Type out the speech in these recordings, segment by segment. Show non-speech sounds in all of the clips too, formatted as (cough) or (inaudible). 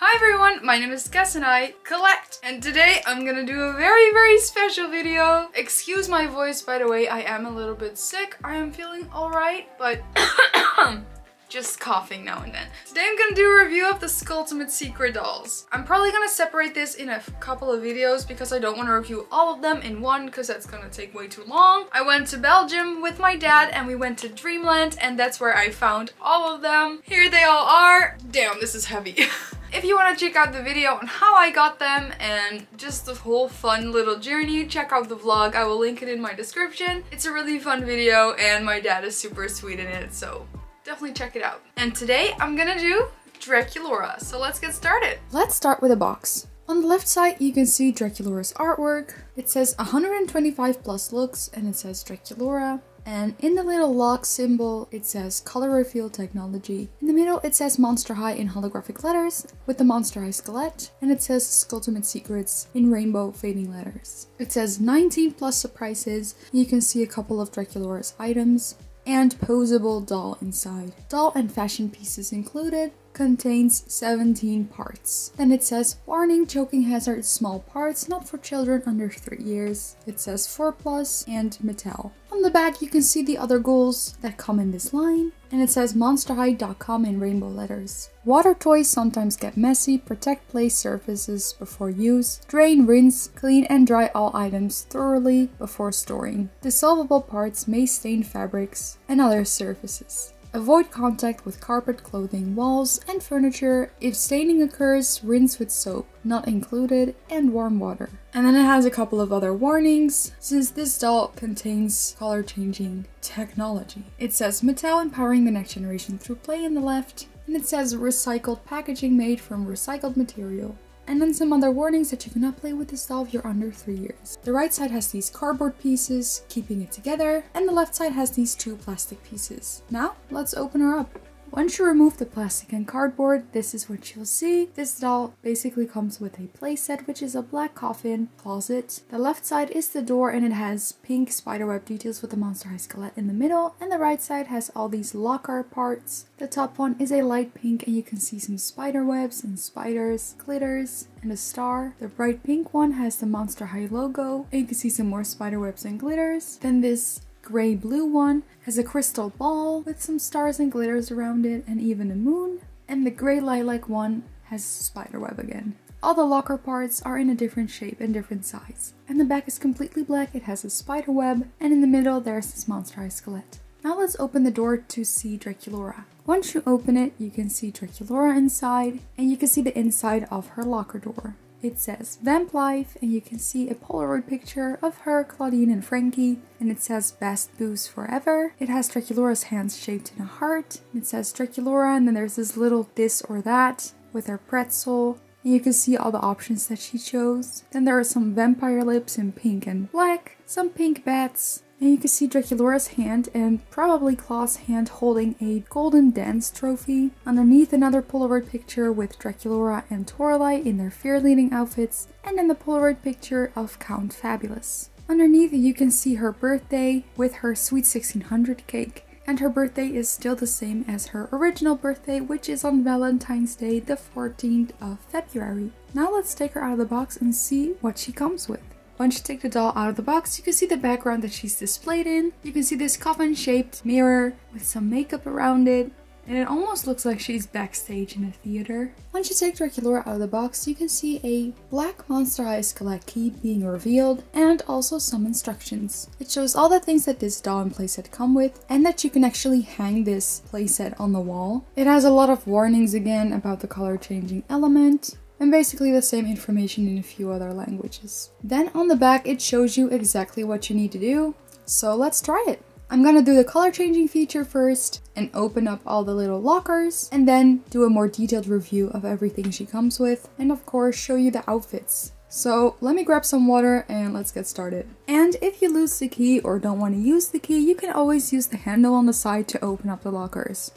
Hi everyone, my name is Kes and I collect and today I'm gonna do a very very special video. Excuse my voice by the way, I am a little bit sick. I am feeling alright, but (coughs) just coughing now and then. Today I'm gonna do a review of the Skulltimate Secret dolls. I'm probably gonna separate this in a couple of videos because I don't want to review all of them in one because that's gonna take way too long. I went to Belgium with my dad and we went to Dreamland and that's where I found all of them. Here they all are. Damn, this is heavy. (laughs) If you want to check out the video on how I got them and just the whole fun little journey, check out the vlog. I will link it in my description. It's a really fun video and my dad is super sweet in it, so definitely check it out. And today I'm gonna do Draculaura, so let's get started. Let's start with a box. On the left side, you can see Draculaura's artwork. It says 125 plus looks and it says Draculaura. And in the little lock symbol, it says color reveal technology. In the middle, it says Monster High in holographic letters with the Monster High skeleton. And it says Skulltimate Secrets in rainbow fading letters. It says 19 plus surprises. You can see a couple of Draculaura's items and posable doll inside. Doll and fashion pieces included, contains 17 parts. Then it says, warning, choking hazard, small parts, not for children under 3 years. It says 4 plus and Mattel. On the back you can see the other ghouls that come in this line, and it says monsterhigh.com in rainbow letters. Water toys sometimes get messy, protect play surfaces before use, drain, rinse, clean and dry all items thoroughly before storing. Dissolvable parts may stain fabrics and other surfaces. Avoid contact with carpet, clothing, walls, and furniture. If staining occurs, rinse with soap, not included, and warm water. And then it has a couple of other warnings, since this doll contains color changing technology. It says Mattel empowering the next generation through play in the left, and it says recycled packaging made from recycled material and then some other warnings that you cannot play with this doll if you're under 3 years. The right side has these cardboard pieces, keeping it together, and the left side has these two plastic pieces. Now, let's open her up. Once you remove the plastic and cardboard, this is what you'll see. This doll basically comes with a playset, which is a black coffin closet. The left side is the door and it has pink spiderweb details with the Monster High skeleton in the middle. And the right side has all these locker parts. The top one is a light pink and you can see some spider webs and spiders, glitters, and a star. The bright pink one has the Monster High logo and you can see some more spider webs and glitters. Then this gray blue one has a crystal ball with some stars and glitters around it and even a moon. And the gray lilac one has spiderweb again. All the locker parts are in a different shape and different size. And the back is completely black, it has a spider web, and in the middle there's this Monster High skeleton. Now let's open the door to see Draculaura. Once you open it, you can see Draculaura inside, and you can see the inside of her locker door. It says Vamp Life, and you can see a Polaroid picture of her, Clawdeen, and Frankie, and it says Best Boos Forever. It has Draculaura's hands shaped in a heart. It says Draculaura, and then there's this little this or that with her pretzel. And you can see all the options that she chose. Then there are some vampire lips in pink and black, some pink bats, and you can see Draculaura's hand and probably Claw's hand holding a golden dance trophy. Underneath another Polaroid picture with Draculaura and Toralei in their fear leading outfits, and then the Polaroid picture of Count Fabulous. Underneath you can see her birthday with her Sweet 1600 cake. And her birthday is still the same as her original birthday, which is on Valentine's Day, the 14th of February. Now let's take her out of the box and see what she comes with. Once you take the doll out of the box, you can see the background that she's displayed in. You can see this coffin-shaped mirror with some makeup around it, and it almost looks like she's backstage in a theater. Once you take Draculaura out of the box, you can see a black Monster High Collect key being revealed and also some instructions. It shows all the things that this doll and playset come with and that you can actually hang this playset on the wall. It has a lot of warnings again about the color changing element, and basically the same information in a few other languages. Then on the back it shows you exactly what you need to do, so let's try it. I'm gonna do the color changing feature first and open up all the little lockers and then do a more detailed review of everything she comes with and of course show you the outfits. So let me grab some water and let's get started. And if you lose the key or don't want to use the key, you can always use the handle on the side to open up the lockers.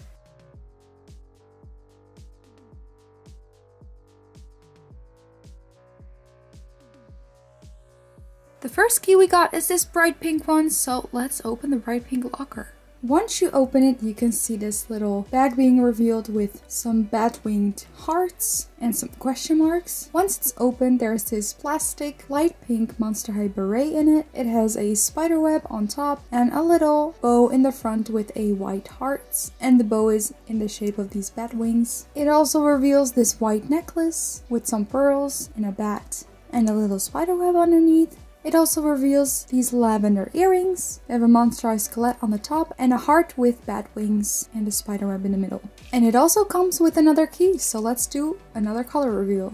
The first key we got is this bright pink one, so let's open the bright pink locker. Once you open it, you can see this little bag being revealed with some bat-winged hearts and some question marks. Once it's open, there's this plastic light pink Monster High beret in it. It has a spider web on top and a little bow in the front with a white heart. And the bow is in the shape of these bat wings. It also reveals this white necklace with some pearls and a bat and a little spider web underneath. It also reveals these lavender earrings. They have a monster skeleton on the top and a heart with bat wings and a spider web in the middle. And it also comes with another key, so let's do another color reveal.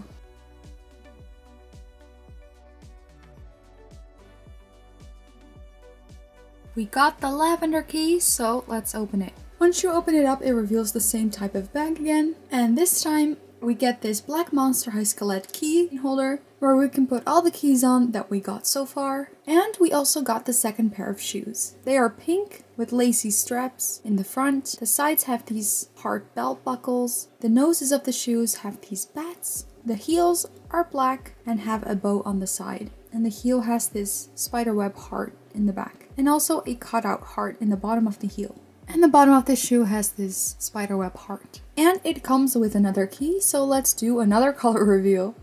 We got the lavender key, so let's open it. Once you open it up, it reveals the same type of bag again. And this time, we get this black monster high skeleton key holder where we can put all the keys on that we got so far. And we also got the second pair of shoes. They are pink with lacy straps in the front. The sides have these heart belt buckles. The noses of the shoes have these bats. The heels are black and have a bow on the side. And the heel has this spiderweb heart in the back. And also a cutout heart in the bottom of the heel. And the bottom of the shoe has this spiderweb heart. And it comes with another key, so let's do another (laughs) color review.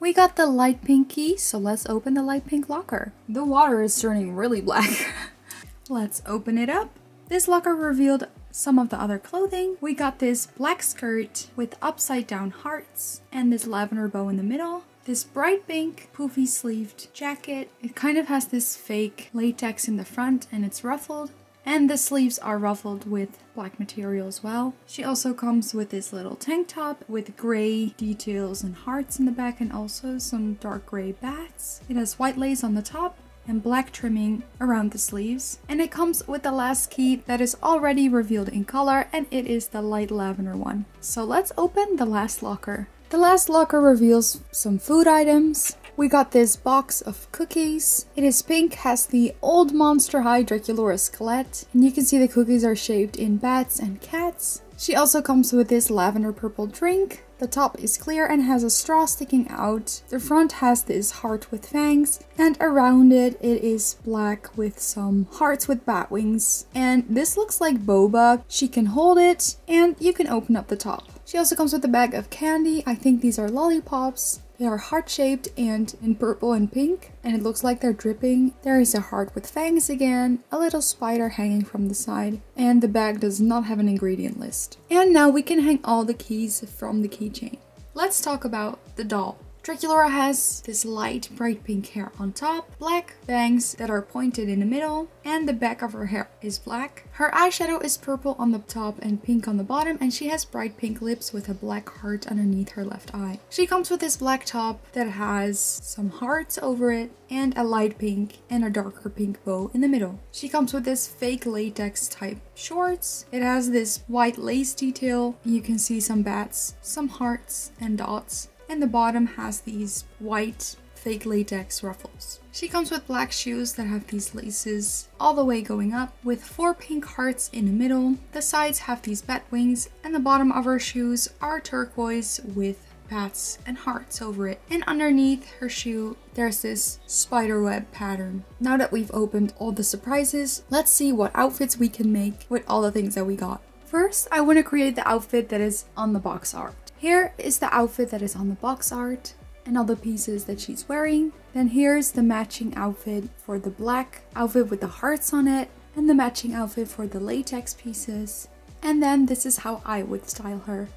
We got the light pink key, so let's open the light pink locker. The water is turning really black. (laughs) let's open it up. This locker revealed some of the other clothing. We got this black skirt with upside down hearts and this lavender bow in the middle. This bright pink poofy sleeved jacket. It kind of has this fake latex in the front and it's ruffled. And the sleeves are ruffled with black material as well. She also comes with this little tank top with gray details and hearts in the back and also some dark gray bats. It has white lace on the top and black trimming around the sleeves. And it comes with the last key that is already revealed in color and it is the light lavender one. So let's open the last locker. The last locker reveals some food items. We got this box of cookies. It is pink, has the old Monster High Draculaura skeleton, and you can see the cookies are shaped in bats and cats. She also comes with this lavender purple drink. The top is clear and has a straw sticking out. The front has this heart with fangs, and around it, it is black with some hearts with bat wings. And this looks like boba. She can hold it, and you can open up the top. She also comes with a bag of candy. I think these are lollipops. They are heart-shaped and in purple and pink, and it looks like they're dripping. There is a heart with fangs again, a little spider hanging from the side, and the bag does not have an ingredient list. And now we can hang all the keys from the keychain. Let's talk about the doll. Draculaura has this light bright pink hair on top, black bangs that are pointed in the middle, and the back of her hair is black. Her eyeshadow is purple on the top and pink on the bottom, and she has bright pink lips with a black heart underneath her left eye. She comes with this black top that has some hearts over it, and a light pink and a darker pink bow in the middle. She comes with this fake latex type shorts. It has this white lace detail. You can see some bats, some hearts and dots and the bottom has these white fake latex ruffles. She comes with black shoes that have these laces all the way going up with four pink hearts in the middle. The sides have these bat wings and the bottom of her shoes are turquoise with bats and hearts over it. And underneath her shoe, there's this spiderweb pattern. Now that we've opened all the surprises, let's see what outfits we can make with all the things that we got. First, I want to create the outfit that is on the box art. Here is the outfit that is on the box art and all the pieces that she's wearing. Then here's the matching outfit for the black outfit with the hearts on it and the matching outfit for the latex pieces. And then this is how I would style her.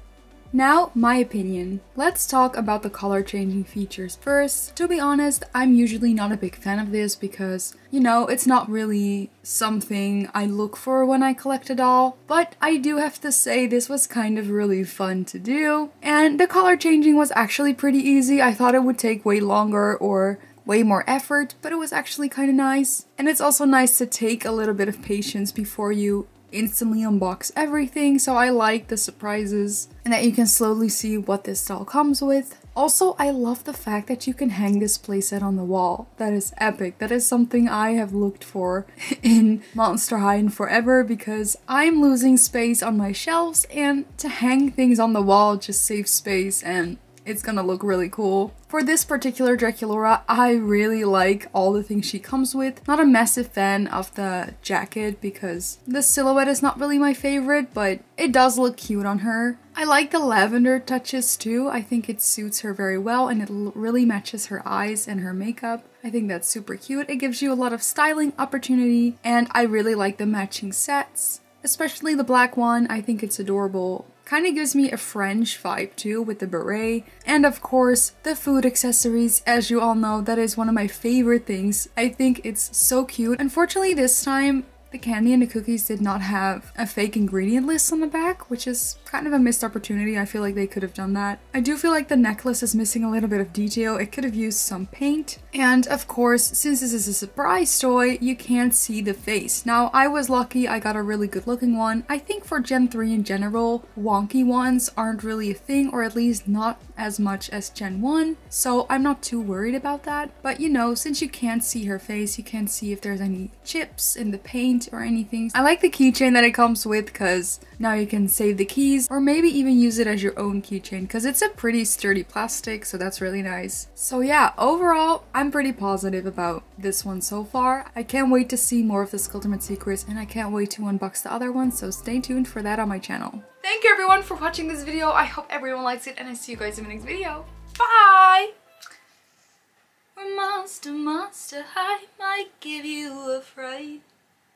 Now, my opinion. Let's talk about the color changing features first. To be honest, I'm usually not a big fan of this because, you know, it's not really something I look for when I collect a doll. But I do have to say this was kind of really fun to do. And the color changing was actually pretty easy. I thought it would take way longer or way more effort, but it was actually kind of nice. And it's also nice to take a little bit of patience before you instantly unbox everything, so I like the surprises and that you can slowly see what this doll comes with. Also, I love the fact that you can hang this playset on the wall. That is epic. That is something I have looked for (laughs) in Monster High forever because I'm losing space on my shelves and to hang things on the wall just saves space and it's gonna look really cool. For this particular Draculaura, I really like all the things she comes with. Not a massive fan of the jacket because the silhouette is not really my favorite, but it does look cute on her. I like the lavender touches too. I think it suits her very well and it really matches her eyes and her makeup. I think that's super cute. It gives you a lot of styling opportunity and I really like the matching sets. Especially the black one, I think it's adorable. Kind of gives me a French vibe too with the beret. And of course, the food accessories. As you all know, that is one of my favorite things. I think it's so cute. Unfortunately, this time the candy and the cookies did not have a fake ingredient list on the back, which is kind of a missed opportunity. I feel like they could have done that. I do feel like the necklace is missing a little bit of detail. It could have used some paint. And of course, since this is a surprise toy, you can't see the face. Now, I was lucky I got a really good looking one. I think for Gen 3 in general, wonky ones aren't really a thing, or at least not as much as Gen 1, so I'm not too worried about that. But you know, since you can't see her face, you can't see if there's any chips in the paint or anything. I like the keychain that it comes with because now you can save the keys or maybe even use it as your own keychain because it's a pretty sturdy plastic so that's really nice. So yeah, overall I'm pretty positive about this one so far. I can't wait to see more of the Skulltimate secrets and I can't wait to unbox the other ones so stay tuned for that on my channel. Thank you everyone for watching this video. I hope everyone likes it and I see you guys in the next video. Bye! Monster, monster high might give you a fright.